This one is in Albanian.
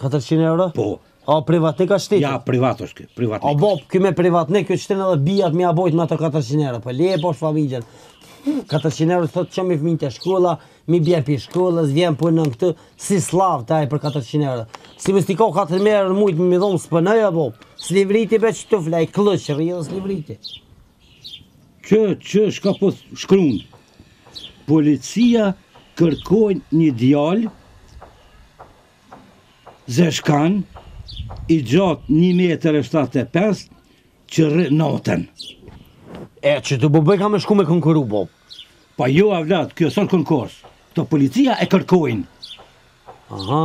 400 euro? Po. A privat a e ka shtetit? Ja, privat është kjo, privat. A bo, kjo me privat në kjo shtetin edhe bijat me mbajt me ato 400 euro, po leje po është familjen. 400 euro sot çoj mi fëmin te shkolla, mi bje prej shkollës, vjen punën këtë, si sllav ti aj për 400 euro. Si me pas ti ka 4.000 euro në mujt, me dhomë së përnëja, bo, së livriti be që të flaj, klëqë, rrë, së livriti. Ç ç shka po shkruan. Policia kërkon një djalë zeshkan i gjatë 1.75 që rrë natën. E qitash babi ka me shku me konkuru bo. Pa jo a vlla, kjo s'o konkurs. Këta policia e kërkojnë. Aha.